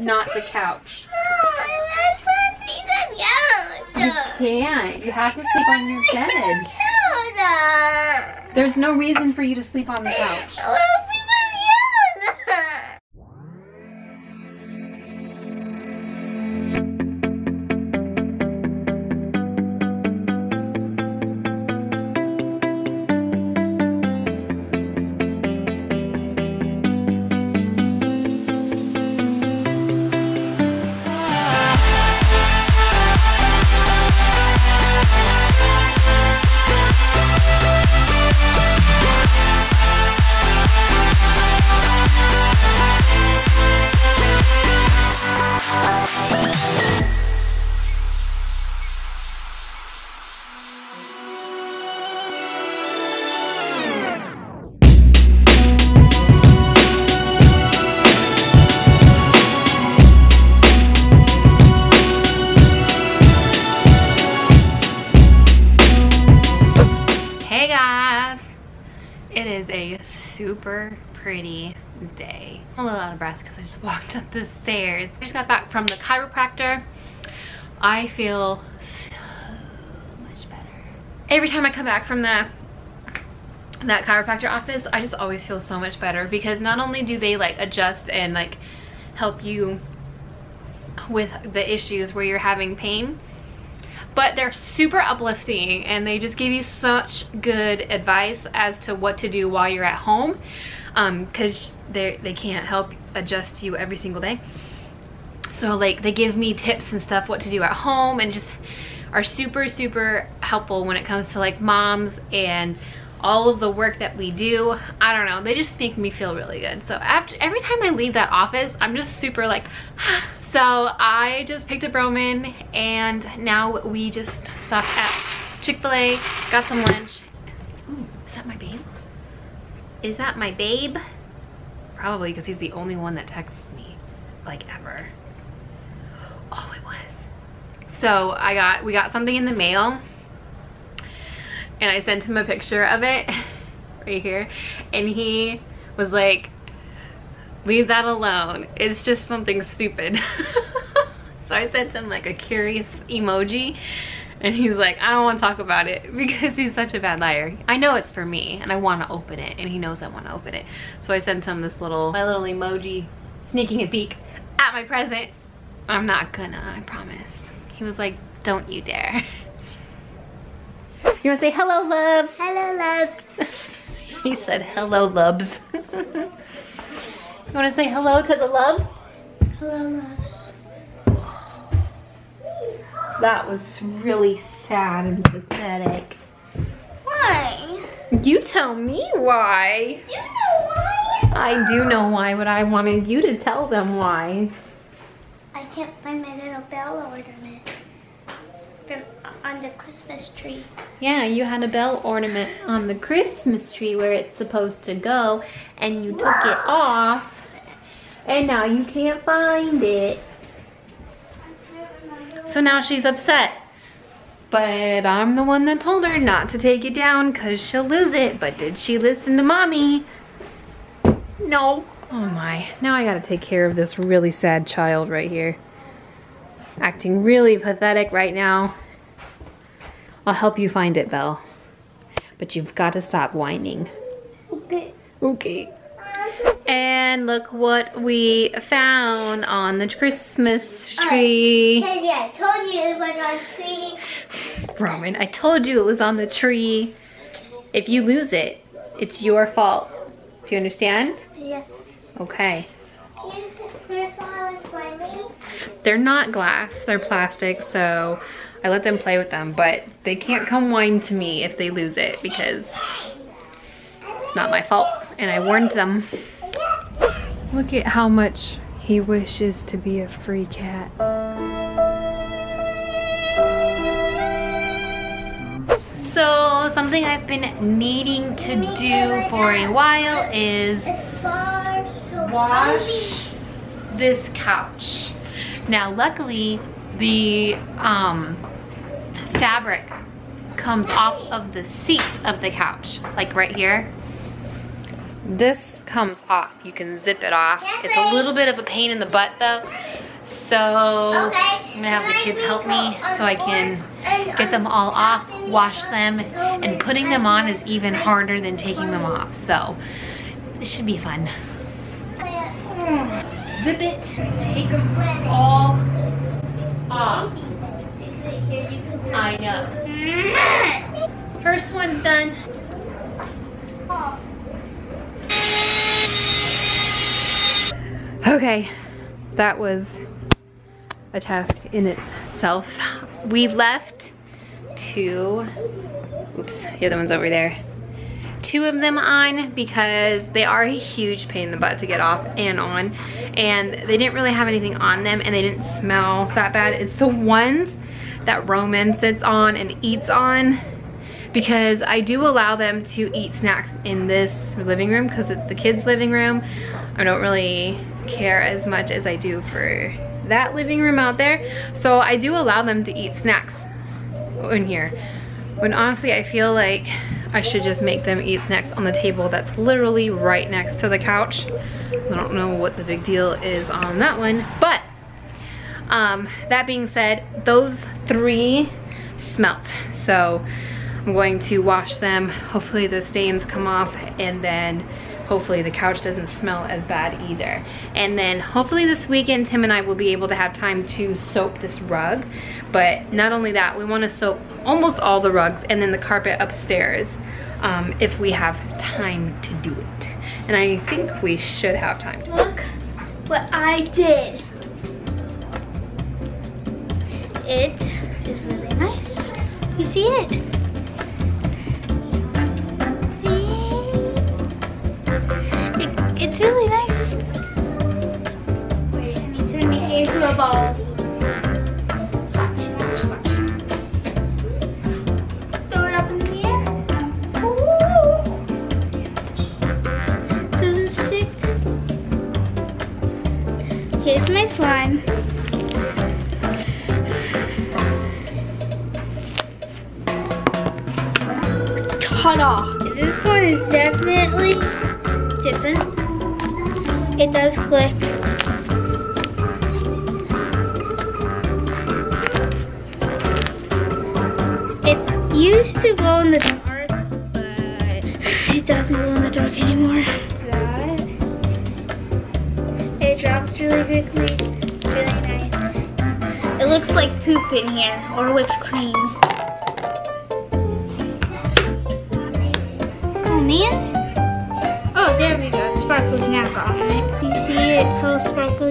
not the couch. You can't. You have to sleep on your bed. There's no reason for you to sleep on the couch. It is a super pretty day. I'm a little out of breath because I just walked up the stairs. I just got back from the chiropractor. I feel so much better. Every time I come back from that that chiropractor office, I just always feel so much better because not only do they like adjust and like help you with the issues where you're having pain, but they're super uplifting and they just give you such good advice as to what to do while you're at home because um, they they can't help adjust you every single day. So like they give me tips and stuff what to do at home and just are super super helpful when it comes to like moms and all of the work that we do. I don't know they just make me feel really good. So after every time i leave that office i'm just super like so i just picked up roman and now we just stopped at chick-fil-a got some lunch. Ooh, is that my babe? Is that my babe? Probably because he's the only one that texts me like ever. Oh it was. So i got we got something in the mail and I sent him a picture of it right here. And he was like leave that alone. It's just something stupid. So I sent him like a curious emoji and he's like I don't want to talk about it because he's such a bad liar. I know it's for me and I want to open it and he knows I want to open it. So I sent him this little my little emoji sneaking a peek at my present. I'm not gonna I promise. He was like don't you dare. You wanna say hello, loves? Hello, love. he said hello, loves. You wanna say hello to the loves? Hello, loves. That was really sad and pathetic. Why? You tell me why. You know why? I do know why, but I wanted you to tell them why. I can't find my little bell ornament from on the Christmas tree. Yeah, you had a bell ornament on the Christmas tree where it's supposed to go, and you took it off, and now you can't find it. So now she's upset. But I'm the one that told her not to take it down because she'll lose it. But did she listen to mommy? No. Oh my, now I gotta take care of this really sad child right here. Acting really pathetic right now. I'll help you find it, Belle. But you've got to stop whining. Okay. Okay. And look what we found on the Christmas oh, tree. Teddy, I told you it was on tree. Roman, I told you it was on the tree. If you lose it, it's your fault. Do you understand? Yes. Okay. Here's the first one for me. They're not glass, they're plastic, so I let them play with them, but they can't come whine to me if they lose it because it's not my fault, and I warned them. Look at how much he wishes to be a free cat. So something I've been needing to do for a while is wash this couch. Now luckily the um, fabric comes off of the seat of the couch, like right here. This comes off. You can zip it off. It's a little bit of a pain in the butt though. So I'm gonna have the kids help me so I can get them all off, wash them, and putting them on is even harder than taking them off. So this should be fun. Zip it, take them all off. I know. First one's done. Okay, that was a task in itself. We left two, oops, the other one's over there. Two of them on because they are a huge pain in the butt to get off and on. And they didn't really have anything on them and they didn't smell that bad. It's the ones that Roman sits on and eats on because I do allow them to eat snacks in this living room because it's the kids living room. I don't really care as much as I do for that living room out there. So I do allow them to eat snacks in here. When honestly, I feel like I should just make them eat snacks on the table that's literally right next to the couch. I don't know what the big deal is on that one, but um, that being said, those three smelt. So I'm going to wash them. Hopefully the stains come off and then hopefully the couch doesn't smell as bad either. And then hopefully this weekend Tim and I will be able to have time to soap this rug. But not only that, we want to soap almost all the rugs and then the carpet upstairs um, if we have time to do it. And I think we should have time. to Look what I did. It is really nice. You see it? It's really nice. Wait, I need to make it into a ball. Watch, watch, watch. Throw it up in the air. Ooh. Doesn't stick. Here's my slime. Ta-da! This one is definitely different. It does click. It's used to glow in the dark, but it doesn't glow in the dark anymore. It drops really quickly. It's really nice. It looks like poop in here, or whipped cream. Oh man. There we go. It sparkles now on it. You see it? It's so sparkly.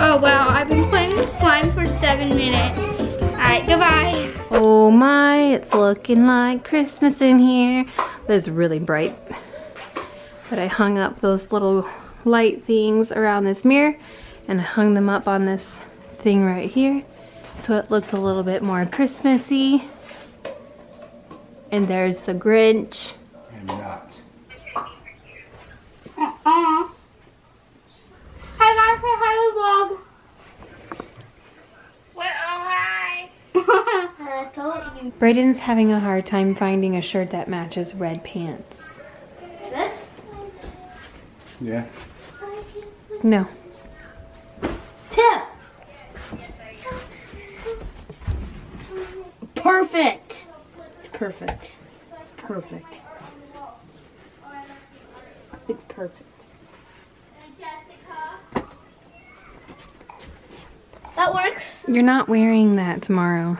Oh wow, I've been playing with slime for seven minutes. Alright, goodbye. Oh my, it's looking like Christmas in here. It's really bright. But I hung up those little light things around this mirror and I hung them up on this thing right here. So it looks a little bit more Christmassy. And there's the Grinch. I'm not. Uh-uh. Hi guys, say hi to vlog. What? Oh, hi. I told you. Brayden's having a hard time finding a shirt that matches red pants. This? Yeah. No. Tip. Perfect. It's perfect. It's perfect. It's perfect. That works. You're not wearing that tomorrow.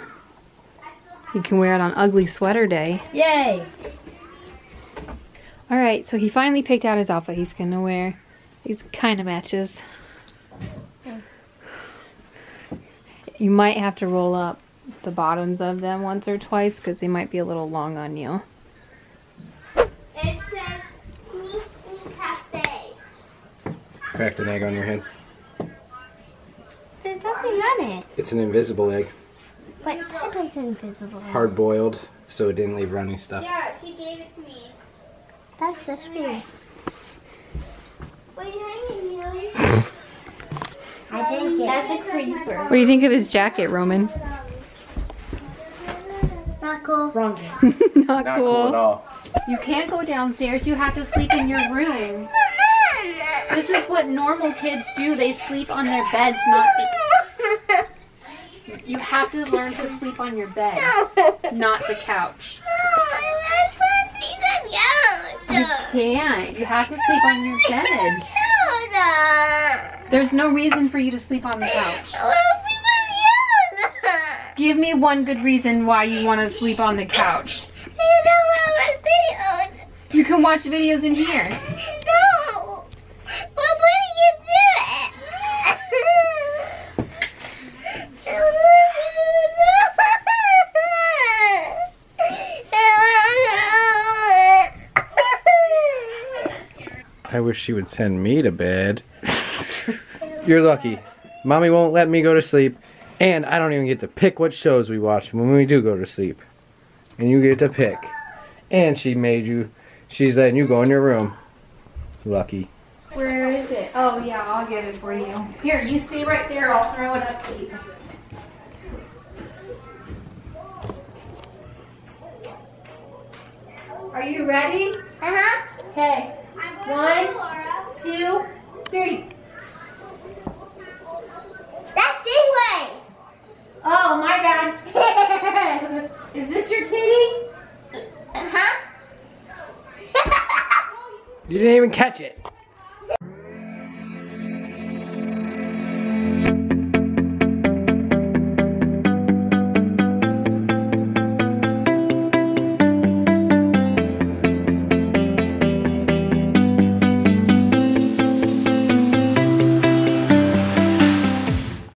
You can wear it on ugly sweater day. Yay! All right, so he finally picked out his outfit he's gonna wear. These kind of matches. You might have to roll up the bottoms of them once or twice because they might be a little long on you. It says Cool School Cafe. Cracked an egg on your head. There's nothing on it. It's an invisible egg. What type of invisible? Hard boiled, so it didn't leave runny stuff. Yeah, she gave it to me. That's so sweet. What are you hanging, Neely? I didn't get That's a creeper. What do you think of his jacket, Roman? Not cool. Wrong game. Not, Not cool. cool at all. You can't go downstairs. You have to sleep in your room. This is what normal kids do. They sleep on their beds, not. You have to learn to sleep on your bed, not the couch. You can't. You have to sleep on your bed. There's no reason for you to sleep on the couch. Give me one good reason why you want to sleep on the couch. You can watch videos in here. I wish she would send me to bed. You're lucky. Mommy won't let me go to sleep, and I don't even get to pick what shows we watch when we do go to sleep. And you get to pick. And she made you, she's letting you go in your room. Lucky. Where is it? Oh yeah, I'll get it for you. Here, you stay right there. I'll throw it up to you. Are you ready? Uh-huh. Okay. One, two, three. Oh my god. Is this your kitty? Uh huh. You didn't even catch it.